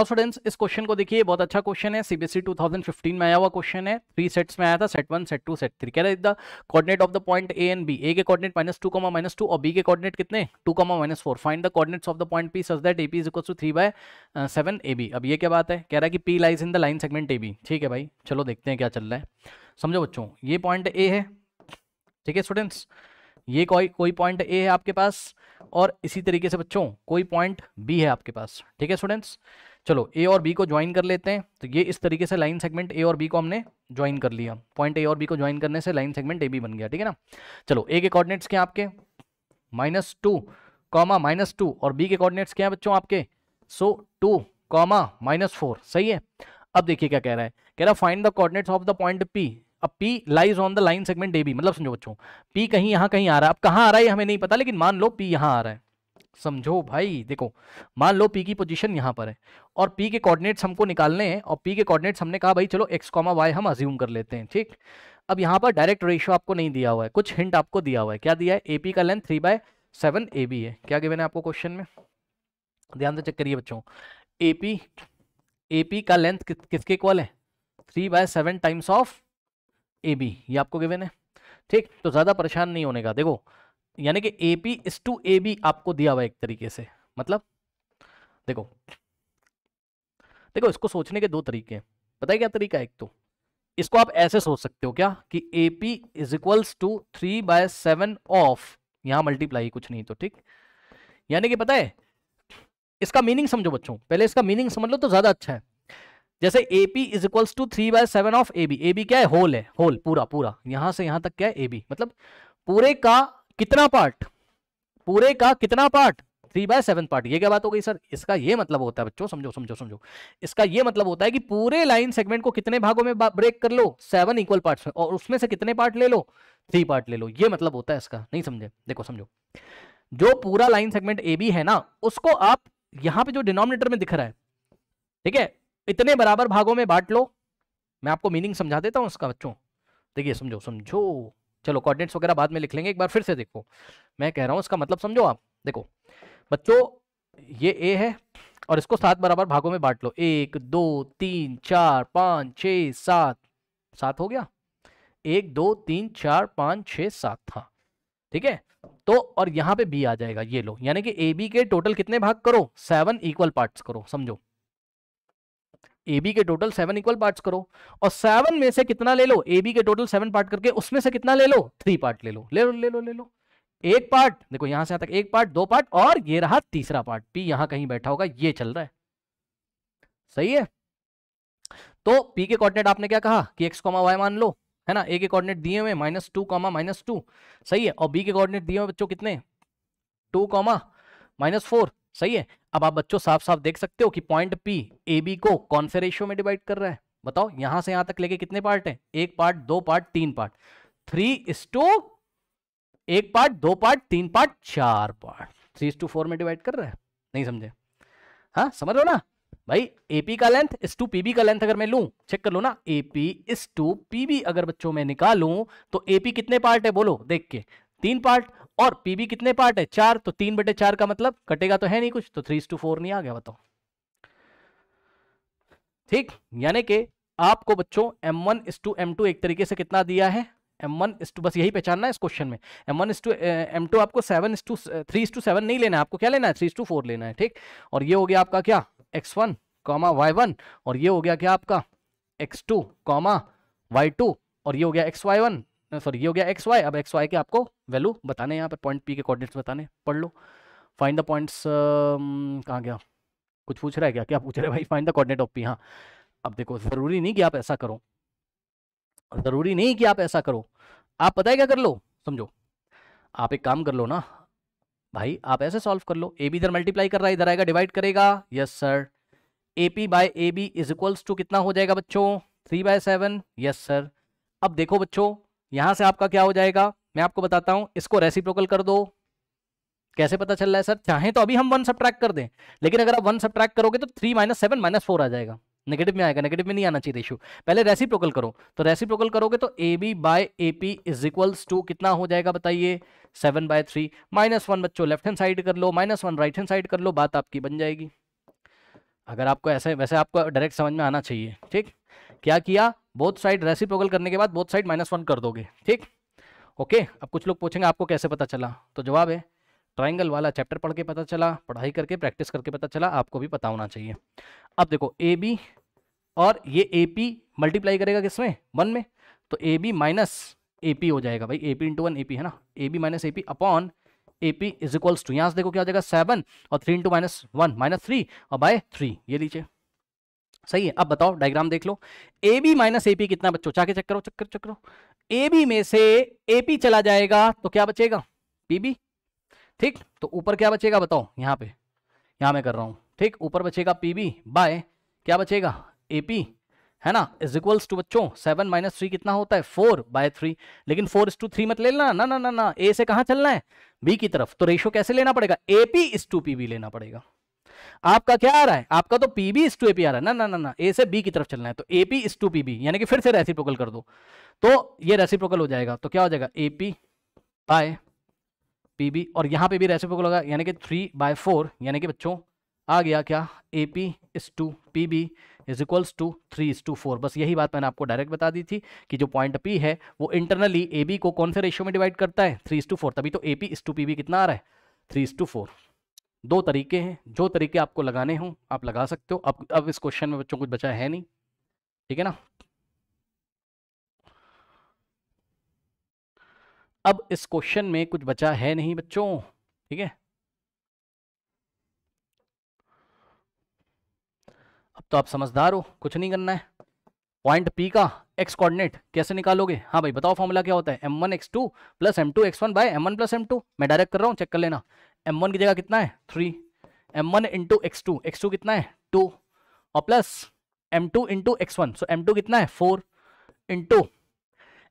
अब स्टूडेंट्स इस क्वेश्चन को देखिए बहुत अच्छा क्वेश्चन है। सीबीएसई 2015 में आया हुआ क्वेश्चन है। थ्री सेट्स में आया था set one set two set three कह रहे the coordinate of the point A and B A के coordinate minus two comma minus two और बी के कोऑर्डिनेट कितने? Two comma minus four find the coordinates of the point P such that A P is equal to three by seven A B अब ये क्या बात है? कह रहा है कि P lies in the line segment A B ठीक है भाई, चलो देखते हैं क्या चल रहा है। समझो बच्चों, ये पॉइंट ए है। ठीक है स्टूडेंट्स ये कोई कोई पॉइंट ए है आपके पास, और इसी तरीके से बच्चों, कोई पॉइंट बी है आपके पास। ठीक है स्टूडेंट्स चलो ए और बी को ज्वाइन कर लेते हैं। तो ये इस तरीके से लाइन सेगमेंट ए और बी को हमने ज्वाइन कर लिया। पॉइंट ए और बी को ज्वाइन करने से लाइन सेगमेंट ए बी बन गया, ठीक है ना? चलो ए के कोऑर्डिनेट्स क्या आपके? Minus two comma minus two और बी के कोऑर्डिनेट्स क्या है बच्चों आपके? So two comma minus four सही है? अब देखिए क्या कह रहा है। कह रहा है find the coordinates of the point P अब P lies on the line segment A B मतलब समझो बच्चों पी कहीं यहाँ कहीं आ रहा है। अब कहाँ आ रहा है हमें नहीं पता, लेकिन मान लो पी यहाँ आ रहा है। समझो भाई देखो मान लो पी की पोजीशन यहाँ पर है और P के कोऑर्डिनेट्स हमको निकालने हैं और P के कोऑर्डिनेट्स हमने कहा भाई चलो x कॉमा वाई हम अज्यूम कर लेते हैं ठीक? अब यहाँ पर डायरेक्ट रेशियो आपको नहीं दिया हुआ है कुछ हिंट आपको दिया हुआ है। क्या दिया है? ए का length three by seven A B है। क्या गिवन है आपको क्वेश्चन में? ध्यान से चेक करिए बच्चों। ए पी ए पी का लेंथ किस, किसके इक्वल है? Three by seven times of A B ये आपको गिवन है ठीक? तो ज़्यादा परेशान नहीं होने का। देखो यानी कि A P is to A B आपको दिया हुआ एक तरीके से। मतलब देखो देखो, इसको सोचने के दो तरीके हैं। पता है क्या तरीका है एक तो? इसको आप ऐसे सोच सकते हो क्या कि A P is equals to three by seven of यहाँ मल्टीप्लाई कुछ नहीं तो ठीक? यानी कि पता है, इसका मीनिंग समझो बच्चों। पहले इसका मीनिंग समझ लो तो ज़्यादा अच्छा है। जैसे A P is equals to three by seven of A B A B क्या है? होल है। होल पूरा पूरा। यहाँ से यहाँ तक क्या है? ए बी मतलब पूरे का कितना पार्ट? पूरे का कितना part? Three by seven part. ये क्या बात हो गई, सर? इसका ये मतलब होता है, बच्चों, समझो समझो समझो। इसका ये मतलब होता है कि पूरे लाइन सेगमेंट को कितने भागों में ब्रेक कर लो? सेवन इक्वल पार्ट्स में। और उसमें से कितने पार्ट ले लो? थ्री पार्ट ले लो। ये मतलब होता है इसका। नहीं समझे? देखो, समझो। जो पूरा लाइन सेगमेंट ए बी है ना, उसको आप यहाँ पे जो डिनोमिनेटर में दिख रहा है, ठीक है? इतने बराबर भागों में बांट लो। मैं आपको मीनिंग समझा देता हूँ उसका बच्चों। देखिए, समझो समझो। चलो कोऑर्डिनेट्स वगैरह बाद में लिख लेंगे, एक बार फिर से देखो। मैं कह रहा हूँ, इसका मतलब समझो आप। देखो, बच्चों, ये ए है और इसको सात बराबर भागों में बांट लो। एक, दो, तीन, चार, पाँच छ सात। सात हो गया? एक, दो, तीन, चार, पाँच छ सात था। ठीक है? तो और यहाँ पे बी आ जाएगा, ये लो। यानी कि ए बी के टोटल कितने भाग करो? सेवन इक्वल पार्ट्स करो, समझो। ए बी के टोटल सेवन इक्वल पार्ट्स करो। और सेवन में से कितना ले लो? ए बी के टोटल सेवन पार्ट करके उसमें से कितना ले लो? थ्री पार्ट ले लो। ले लो ले लो ले लो। एक पार्ट देखो यहाँ से तक एक पार्ट दो पार्ट और ये रहा तीसरा पार्ट पी यहाँ कहीं बैठा होगा, ये चल रहा है। सही है? तो पी के कोऑर्डिनेट आपने क्या कहा? कि एक्स कॉमा वाई मान लो, है ना? ए के कोऑर्डिनेट दिए हुए minus two comma minus two सही है? और बी के कोऑर्डिनेट दिए हुए बच्चों कितने? टू कॉमा माइनस फोर सही है? अब आप बच्चों साफ़ साफ़ देख सकते हो कि पॉइंट पी ए बी को कौन से रेशियो में डिवाइड कर रहा है। बताओ, यहाँ से यहाँ तक लेके कितने पार्ट है? एक पार्ट दो पार्ट तीन पार्ट थ्री इस टू एक पार्ट दो पार्ट तीन पार्ट चार part three is to four में डिवाइड कर रहा है? नहीं समझे? हाँ समझ लो ना? भाई एपी का लेंथ इस टू पीबी का लेंथ अगर मैं लूँ चेक कर लो ना। एपी इस टू पीबी अगर बच्चों में निकालूं तो एपी कितने पार्ट है? बोलो, देख के। तीन पार्ट और पीबी कितने पार्ट है? चार तो तीन बटे चार का मतलब कटेगा तो है नहीं कुछ तो थ्री टू फोर नहीं आ गया बताओ। ठीक, यानी कि आपको बच्चों M one is to M two एक तरीके से कितना दिया है? एम वन इस टू बस यही पहचानना है इस क्वेश्चन में। M one is to M two आपको seven is to three is to seven नहीं लेना है, आपको क्या लेना है? थ्री इस टू फोर लेना है, ठीक? और ये हो गया आपका क्या? X one comma Y one और ये हो गया क्या आपका? X two comma Y two और ये हो गया एक्स वाई वन सॉरी ये हो गया एक्स वाई अब एक्स वाई के आपको वैल्यू बताने यहाँ पर पॉइंट पी के कोऑर्डिनेट्स बताने पढ़ लो। फाइंड द पॉइंट्स कहाँ गया? कुछ पूछ रहा है क्या? क्या पूछ रहे भाई? Find the coordinate of P हाँ। अब देखो, ज़रूरी नहीं कि आप ऐसा करो। ज़रूरी नहीं कि आप ऐसा करो। आप पता है क्या कर लो? समझो। आप एक काम कर लो ना। भाई, आप ऐसे सॉल्व कर लो। ए बी इधर मल्टीप्लाई कर रहा है, इधर आएगा डिवाइड करेगा। Yes sir A P by A B is equals to कितना हो जाएगा बच्चों? Three by seven yes sir अब देखो बच्चों यहाँ से आपका क्या हो जाएगा? मैं आपको बताता हूँ, इसको रेसिप्रोकल कर दो। कैसे पता चल रहा है, सर? चाहे तो अभी हम वन सब कर दें, लेकिन अगर आप वन सब करोगे तो three minus seven minus four आ जाएगा। नेगेटिव में आएगा नेगेटिव में नहीं आना चाहिए रेशियो पहले रेसिप्रोकल करो तो रेसिप्रोकल करोगे तो A B by A P is equals to कितना हो जाएगा बताइए? Seven by three minus one बच्चों लेफ़्ट हैंड साइड कर लो minus one right hand side कर लो, बात आपकी बन जाएगी। अगर आपको ऐसे, वैसे आपको डायरेक्ट समझ में आना चाहिए, ठीक? क्या किया? बोथ साइड रेसिप्रोकल करने के बाद बोथ साइड माइनस वन कर दोगे, ठीक? ओके अब कुछ लोग पूछेंगे आपको कैसे पता चला? तो जवाब है ट्राइंगल वाला चैप्टर पढ़ के पता चला, पढ़ाई करके प्रैक्टिस करके पता चला, आपको भी पता होना चाहिए। अब देखो ए बी और ये ए पी मल्टीप्लाई करेगा किसमें? वन में। तो A B minus A P हो जाएगा भाई। A P into one A P है ना? A B minus A P upon A P is equals to यहाँ से देखो क्या हो जाएगा सेवन और three into minus one minus three और बाय थ्री ये लीजिए। सही है, अब बताओ डायग्राम देख लो। A B minus A P कितना बच्चों चाके चेक करो चक्कर चेक ए बी में से ए पी चला जाएगा तो क्या बचेगा? पी बी ठीक तो ऊपर क्या बचेगा बताओ, यहाँ पे। यहाँ मैं कर रहा हूँ। ठीक, ऊपर बचेगा पी बी बाय क्या बचेगा? ए पी है ना? इज़ इक्वल्स टू बच्चों सेवन माइनस थ्री कितना होता है? फोर बाय थ्री लेकिन फोर इस टू थ्री मत लेना। ना ना ना ना ए से कहाँ चलना है? बी की तरफ़। तो रेशो कैसे लेना पड़ेगा? A P is to P B लेना पड़ेगा। आपका क्या आ रहा है? आपका तो P B is to A P आ रहा है। ना ना ना ए से बी की तरफ़ चलना है। तो A P is to P B यानी कि फिर से रेसिप्रोकल कर दो। तो ये रेसिप्रोकल हो जाएगा। तो क्या हो जाएगा? A P by P B और यहाँ पे भी रेसिप्रोकल होगा, यानी कि थ्री बाय फोर यानी कि बच्चों, आ गया क्या? A P is to P B is equals to three is to four बस यही बात मैंने आपको डायरेक्ट बता दी थी कि जो पॉइंट पी है, वो इंटरनली ए बी को कौन से रेशियो में डिवाइड करता है? थ्री इज़ टू फोर तभी तो A P is to P B कितना आ रहा है? थ्री इज़ टू फोर दो तरीके हैं, जो तरीके आपको लगाने हों, आप लगा सकते हो। अब अब इस क्वेश्चन में बच्चों कुछ बचा है नहीं, ठीक है ना? अब इस क्वेश्चन में कुछ बचा है नहीं बच्चों, ठीक है? अब तो आप समझदार हो, कुछ नहीं करना है। पॉइंट पी का एक्स कोऑर्डिनेट कैसे निकालोगे? हाँ भाई, बताओ फॉर्मूला क्या होता है? M one X two plus M two X one by M one plus M two मैं डायरेक्ट कर रहा हूँ चेक कर लेना। एम वन की जगह कितना है? Three M one into X two X two कितना है? टू और plus M two into X one so M two कितना है? फोर इंटू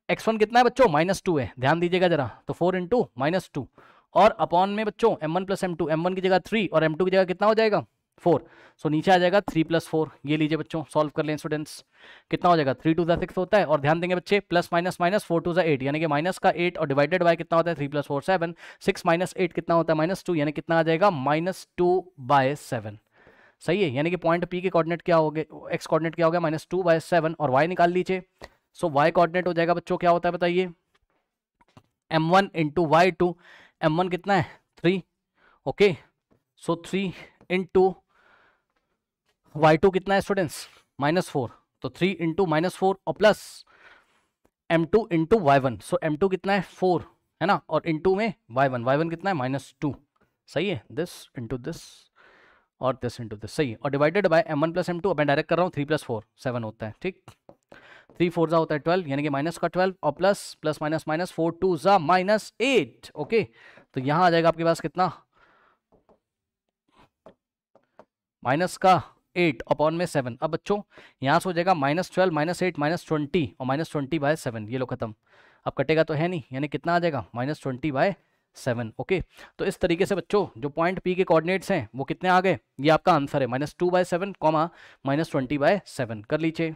एक्स वन कितना है बच्चों? माइनस टू है। ध्यान दीजिएगा जरा। तो फोर इंटू माइनस टू और अपॉन में बच्चों M one plus M two M one की जगह थ्री और एम टू की जगह कितना हो जाएगा? फोर। सो नीचे आ जाएगा थ्री प्लस फोर ये लीजिए बच्चों सॉल्व कर लें स्टूडेंट्स कितना हो जाएगा? थ्री टू सिक्स होता है और ध्यान देंगे बच्चे plus minus minus four two eight यानी कि माइनस का एट और डिवाइडेड बाय कितना होता है? Three plus four seven six minus eight कितना होता है? माइनस टू यानी कितना आ जाएगा? माइनस टू बाय सेवन सही है? यानी कि पॉइंट पी के कॉर्डिनेट क्या हो गए एक्स कोऑर्डिनेट क्या हो गया? माइनस टू बाय सेवन और वाई निकाल लीजिए। सो वाई कॉर्डिनेट हो जाएगा बच्चों, क्या होता है बताइए? M one into Y two M one कितना है? Three okay so three into Y two कितना है स्टूडेंट्स माइनस फोर तो थ्री इंटू माइनस फोर और plus M two into Y one so M two कितना है? फोर है ना? और इंटू में वाई वन वाई वन कितना है? माइनस टू सही है? दिस इंटू दिस और दिस इंटू दिस सही और divided by M one plus M two मैं डायरेक्ट कर रहा हूँ थ्री प्लस फोर सेवन होता है, ठीक? थ्री फोर ज़ा होता है ट्वेल्व यानी कि माइनस का ट्वेल्व और plus plus minus minus four two ज़ा माइनस एट ओके तो यहाँ आ जाएगा आपके पास कितना? माइनस का एट अपॉन में सेवन। अब बच्चों, यहाँ से हो जाएगा minus twelve minus eight minus twenty और माइनस ट्वेंटी बाय सेवन ये लो खत्म। अब कटेगा तो है नहीं, यानी कितना आ जाएगा? Minus twenty by seven okay तो इस तरीके से बच्चों, जो पॉइंट पी के कोऑर्डिनेट्स हैं, वो कितने आ गए? ये आपका आंसर है minus two by seven comma minus twenty by seven कर लीजिए।